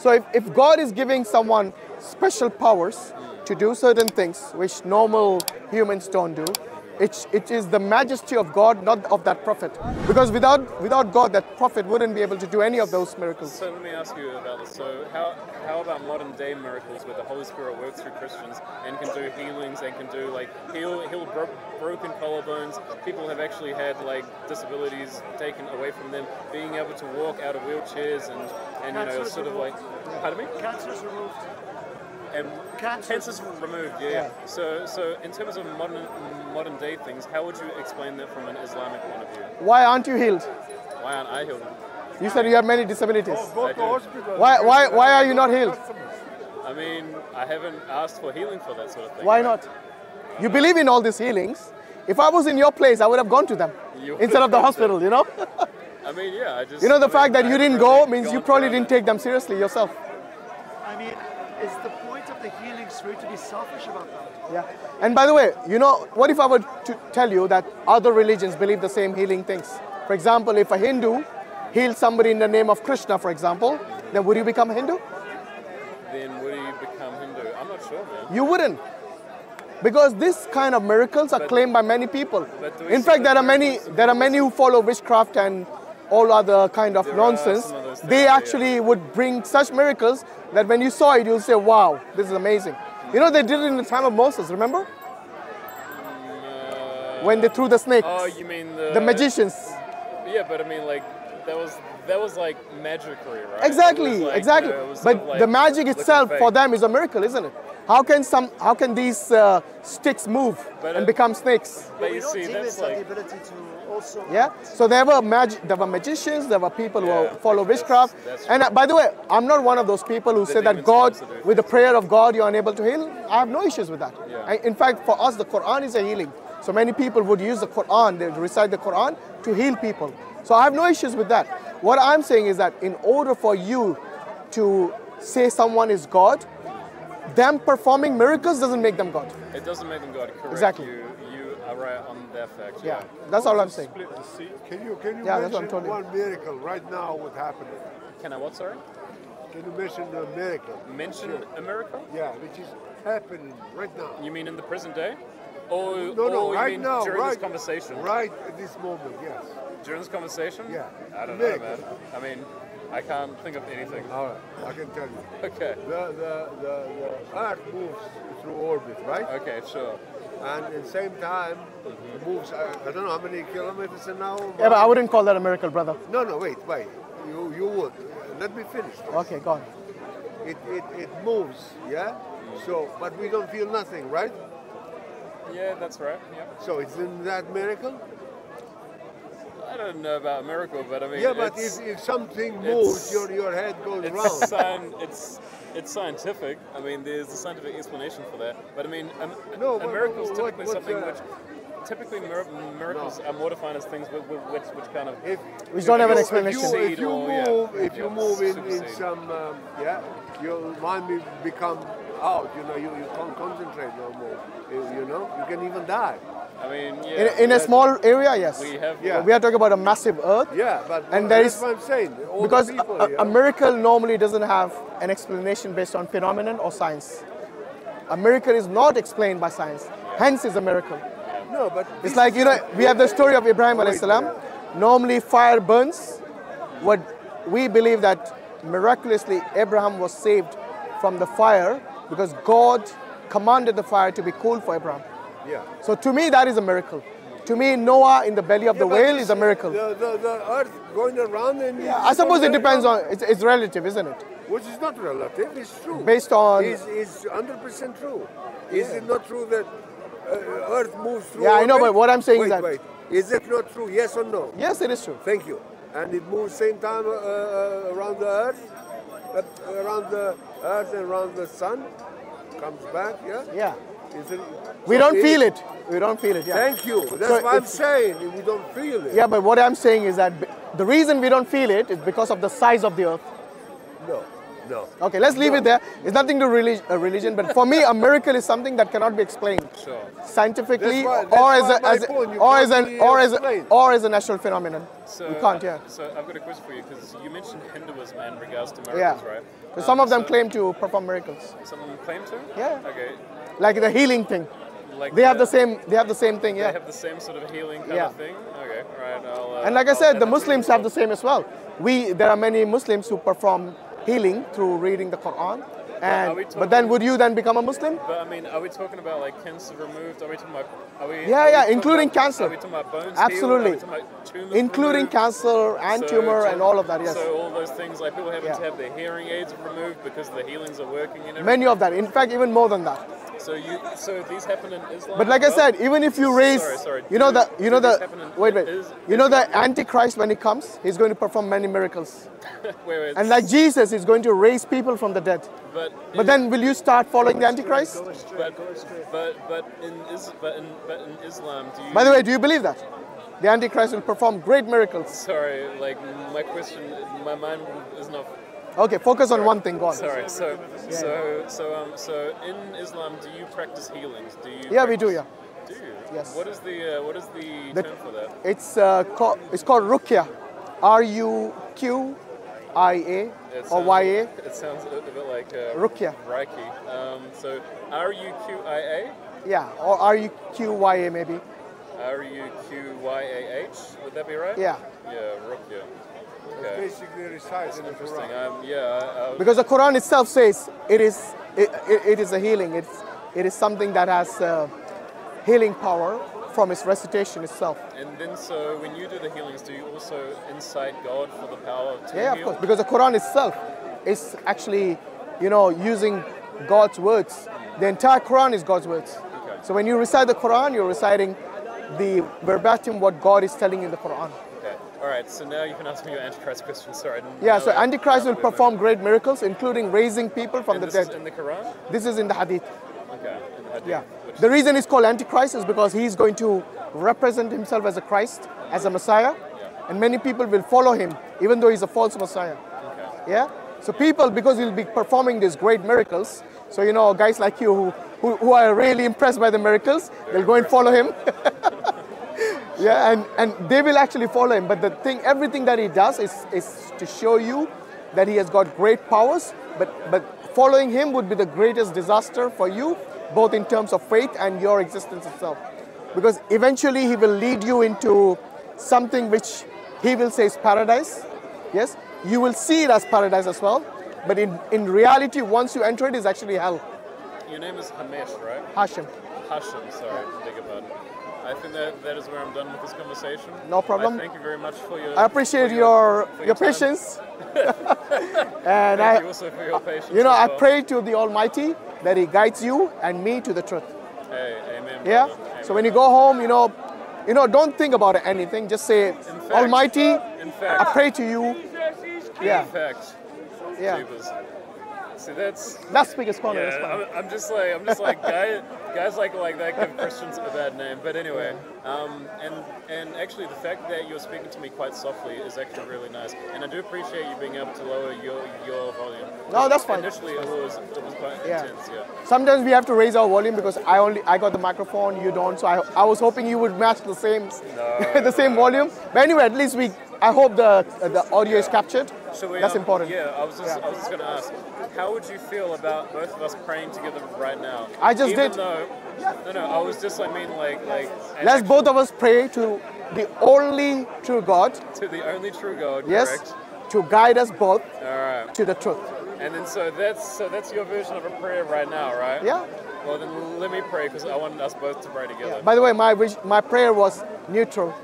So if, if God is giving someone special powers to do certain things which normal humans don't do, it, it is the majesty of God, not of that prophet. Because without, without God, that prophet wouldn't be able to do any of those miracles. So let me ask you about this. So how, how about modern day miracles where the Holy Spirit works through Christians and can do healings and can do like heal heal bro- broken collarbones? People have actually had like disabilities taken away from them, being able to walk out of wheelchairs and and you know Cancer's sort of like pardon me Cancer's removed. Um, and Cancer's cancer's removed. Yeah. Yeah. So so in terms of modern modern day things, how would you explain that from an Islamic point of view? Why aren't you healed? Why aren't I healed? You said you have many disabilities. Go I to Why, why, why are you not healed? I mean, I haven't asked for healing for that sort of thing. Why right? not? You believe in all these healings. If I was in your place, I would have gone to them You instead of the would. hospital, you know? I mean, yeah, I just. You know, the I fact mean, that you I didn't go means you probably didn't that- take them seriously yourself. I mean, is the point of the healings for to be selfish about that? Yeah. And by the way, you know, what if I were to tell you that other religions believe the same healing things? For example, if a Hindu heals somebody in the name of Krishna, for example, then would you become a Hindu? Then would you become Hindu? I'm not sure, man. You wouldn't. Because this kind of miracles are But- claimed by many people. but do we In fact, there are many there are many who follow witchcraft and all other kind of There nonsense. some of They things, yeah. actually would bring such miracles that when you saw it, you'll say, "Wow, this is amazing." You know, they did it in the time of Moses. Remember Uh, when they threw the snake? oh, you mean the the magicians. Yeah, but I mean, like that was that was like magicry, right? Exactly, like, exactly. you know, but like, the magic itself for them is a miracle, isn't it? How can some? How can these uh, sticks move But, and uh, become snakes? But we you know see, demons that's have the ability to also. Yeah. So there were mag- there were magicians, there were people Yeah, who follow witchcraft. that's and uh, by the way, I'm not one of those people who say that God, can also do with the prayer of God, you're unable to heal. I have no issues with that. Yeah. And in fact, for us, the Quran is a healing. So many people would use the Quran, they would recite the Quran to heal people. So I have no issues with that. What I'm saying is that in order for you to say someone is God, them performing miracles doesn't make them God. it doesn't make them God. Correct. Exactly. You Uh, right on that fact. Yeah. That's all I'm saying. Split the sea. Can you can you Yeah, that's what I'm mention you. one miracle right now? What happened? Can I what? Sorry. Can you mention a miracle? Mention a miracle? Yeah, which is happening right now. You mean in the present day? Or, No, or no, you right mean now, during right this conversation? Right at this moment, yes. During this conversation? Yeah. I don't know, man. I mean, I can't think of anything. All right, I can tell you. Okay. The the the, the Earth moves through orbit, right? Okay, sure. And at the same time, it moves. I, I don't know how many kilometers an hour. Yeah, but I wouldn't call that a miracle, brother. No, no, wait, wait. You you would. Let me finish. Okay, go on. It it it moves, yeah. So, but we don't feel nothing, right? Yeah, that's right. Yeah. So it's in that miracle. I don't know about a miracle, but I mean, Yeah, but if, if something moves, your your head goes it's, round. scien- it's it's scientific. I mean, there's a scientific explanation for that. But I mean, a, No, a but miracle is typically what's something the- which typically mir- miracles are more defined as things which, which, which kind of If Which don't have an explanation. If you, if you Or, yeah, move, if you yeah, move in, in some, um, yeah, your mind will become out. You know, you, you can't concentrate no more. You, you know, you can even die. I mean, In, yeah. in a small area, yes. we have Yeah. We are talking about a massive earth. Yeah, but And there that's what I'm saying. All Because a, people a- here, a miracle normally doesn't have an explanation based on phenomenon or science. A miracle is not explained by science. Hence, is a miracle. no, but It's like you know, we have the story of Ibrahim alayhi salam. Normally, fire burns. What we believe that miraculously Abraham was saved from the fire because God commanded the fire to be cool for Abraham. Yeah. So to me, that is a miracle. To me, Noah in the belly of Yeah, the whale is a miracle. The, the, the earth going around and Yeah, I suppose it depends on. It's, it's relative, isn't it? Which is not relative, it's true. Based on- Is is 100% true. Is it not true that uh, Earth moves through Yeah, I know, but what I'm saying is wait, that- Wait, Is it not true, yes or no? Yes, it is true. Thank you. And it moves same time uh, uh, around the Earth? Uh, around the Earth and around the Sun? Comes back, yeah? Yeah. Is it, We don't feel it. We don't feel it. Yeah. Thank you. That's So what I'm saying. We don't feel it. Yeah, but what I'm saying is that the reason we don't feel it is because of the size of the earth. No. No. Okay, let's leave it there. It's nothing to relig- uh, religion, but for me, a miracle is something that cannot be explained Sure. scientifically That's why- or that's as a, why as my a- point, or can't as an or as a, or as a natural phenomenon. So, you can't, yeah. So I've got a question for you because you mentioned Hinduism in regards to Yeah. miracles, right? So Um, some of them so- claim to perform miracles, Some of them claim to. Yeah. Okay. Like the healing thing. Like They have the same. They have the same thing. Yeah. They have the same sort of healing kind Yeah. of thing. Okay. All right. I'll, uh, And like I I'll said, the Muslims have the same as well. We there are many Muslims who perform healing through reading the Quran. And we but then would you then become a Muslim? But I mean, are we talking about like cancer removed? Are we talking about? Are we? Yeah, are yeah, talking including about- cancer. Are we talking about bones? Absolutely. Are we talking about tumors Including removed? cancer and So tumor and all of that. Yes. So all those things, like people having Yeah. to have their hearing aids removed because the healings are working and everything. Many of that. In fact, even more than that. So you, so these happen in Islam. But like I said, even if you raise, Sorry, sorry. you know Do- the, you know do the, wait, wait, is- you know the Antichrist when he comes, he's going to perform many miracles, wait, wait, and like Jesus, he's going to raise people from the dead. but But then, will you start following the Antichrist? Go straight, but but but in is but in but in Islam, do you? By the way, do you believe that the Antichrist will perform great miracles? sorry, like my question, my mind is not. Okay, focus on one thing. Go on. Sorry. So so so um so in Islam, do you practice healings? Do you? Yeah, we do, Yeah. Do you? Yes. What is the uh, what is the, The- term for that? It's uh, called, it's called Ruqya, R U Q I A It or sounds- Y A. It sounds a, a bit like uh, Ruqya. Reiki. Um, so R U Q I A. Yeah, or R U Q Y A maybe. R U Q Y A H. Would that be right? Yeah. Yeah, Ruqya. It's Okay. basically recited in the Quran. Um, yeah. I, I, Because the Quran itself says it is it, it, it is a healing. It's it is something that has uh, healing power from its recitation itself. and then, so when you do the healings, do you also incite God for the power to Yeah, of heal? course. Because the Quran itself is actually, you know, using God's words. The entire Quran is God's words. Okay. So when you recite the Quran, you're reciting the verbatim what God is telling in the Quran. All right. So now you can ask me your Antichrist question. Sorry. I didn't Yeah, so. Antichrist will Wait a minute. perform great miracles, including raising people from And the this is dead. in the Quran. This is in the Hadith. Okay. In the Hadith, Yeah. The reason he's called Antichrist is because he's going to represent himself as a Christ, as a Messiah, and many people will follow him, even though he's a false Messiah. Okay. Yeah? So people, because he'll be performing these great miracles, so you know, guys like you who, who, who are really impressed by the miracles, they'll go and follow him. yeah, and, and they will actually follow him. But the thing, everything that he does is, is to show you that he has got great powers, but, but following him would be the greatest disaster for you, both in terms of faith and your existence itself. Because eventually he will lead you into something which he will say is paradise. Yes, you will see it as paradise as well, but in, in reality, once you enter it, it's actually hell. Your name is Hamish, right? Hashim. Hashim. Sorry. Your pardon. I think that that is where I'm done with this conversation. No problem. I thank you very much for your. I appreciate your for your patience. and Thank I, you also for your patience. you know, as I pray to the Almighty that He guides you and me to the truth. Hey, amen. Yeah. Amen. So when you go home, you know, you know, don't think about anything. Just say, fact- Almighty, in fact, I pray to you. Yeah, in fact, yeah. Jeepers. See, that's That's biggest corner. yeah. I'm, I'm just like I'm just like guys, guys like like that give Christians a bad name. But anyway, um, and and actually the fact that you're speaking to me quite softly is actually really nice, and I do appreciate you being able to lower your your volume. No, that's fine. Initially, it was it was quite Yeah. intense. Yeah. Sometimes we have to raise our volume because I only I got the microphone, you don't. So I, I was hoping you would match the same the same volume. But anyway, at least we I hope the the audio is captured. So we, That's um, important. Yeah, I was just Yeah. I was just going to ask, how would you feel about both of us praying together right now? I just Even did. Though, no, no, I was just I mean like like Let's both of us pray to the only true God. to the only true God. Yes, Correct. to guide us both All right. to the truth. And then so that's so that's your version of a prayer right now, right? Yeah. Well then let me pray because I want us both to pray together. By the way, my my prayer was neutral.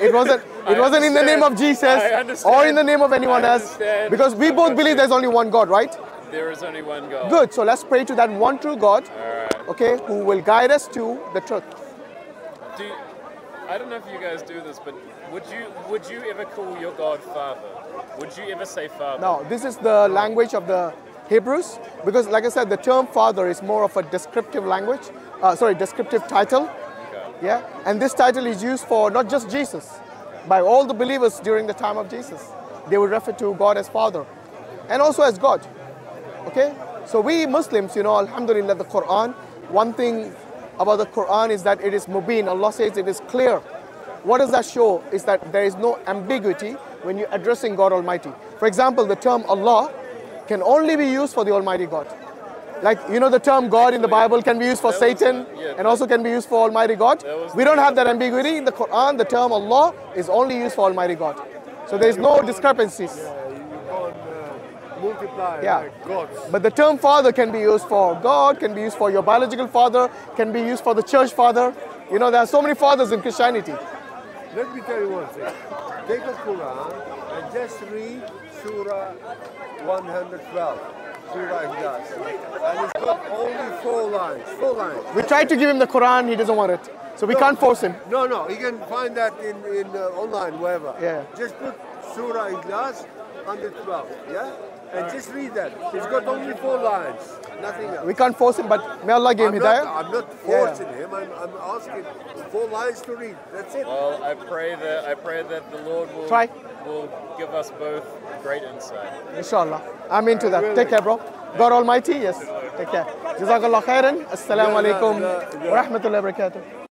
It wasn't. It wasn't in the name of. Jesus or in the name of anyone else. Because we both believe there's only one God, right? There is only one God. Good. So let's pray to that one true God. All right. Okay, who will guide us to the truth. Do you, I don't know if you guys do this, but would you would you ever call your God Father? Would you ever say Father? No. this is the language of the Hebrews because, like I said, the term Father is more of a descriptive language. Uh, sorry, descriptive title. Yeah, and this title is used for not just Jesus, by all the believers during the time of Jesus. They would refer to God as Father, and also as God. Okay? So we Muslims, you know, Alhamdulillah, the Quran, one thing about the Quran is that it is mubin. Allah says it is clear. What does that show? Is that there is no ambiguity when you're addressing God Almighty. For example, the term Allah can only be used for the Almighty God. Like, you know, the term God in the Bible can be used for Satan and also can be used for Almighty God. We don't have that ambiguity. In the Quran, the term Allah is only used for Almighty God. So there's no discrepancies. Yeah, you can't uh, multiply Yeah. like gods. But the term father can be used for God, can be used for your biological father, can be used for the church father. You know, there are so many fathers in Christianity. Let me tell you one thing. Take a Quran and just read Surah 112. Ikhlas. And it's got only four lines. Four lines. We tried to give him the Quran, he doesn't want it. So we can't force him. No, no, you can find that in, in uh, online, wherever. Yeah. Just put Surah Ikhlas 112, yeah? And just read that. He's got only four lines, nothing else. We can't force him, but may Allah give him I'm not, hidayah. I'm not Yeah, yeah. forcing him. I'm, I'm asking four lines to read. That's it. Well, I pray that I pray that the Lord will Try. will give us both great insight. Inshallah. I'm into that. Take care, bro. God Almighty, yes. Take care. Jazakallah khairan. Assalamu Yeah, yeah, alaikum yeah, yeah. wa rahmatullahi wa barakatuh.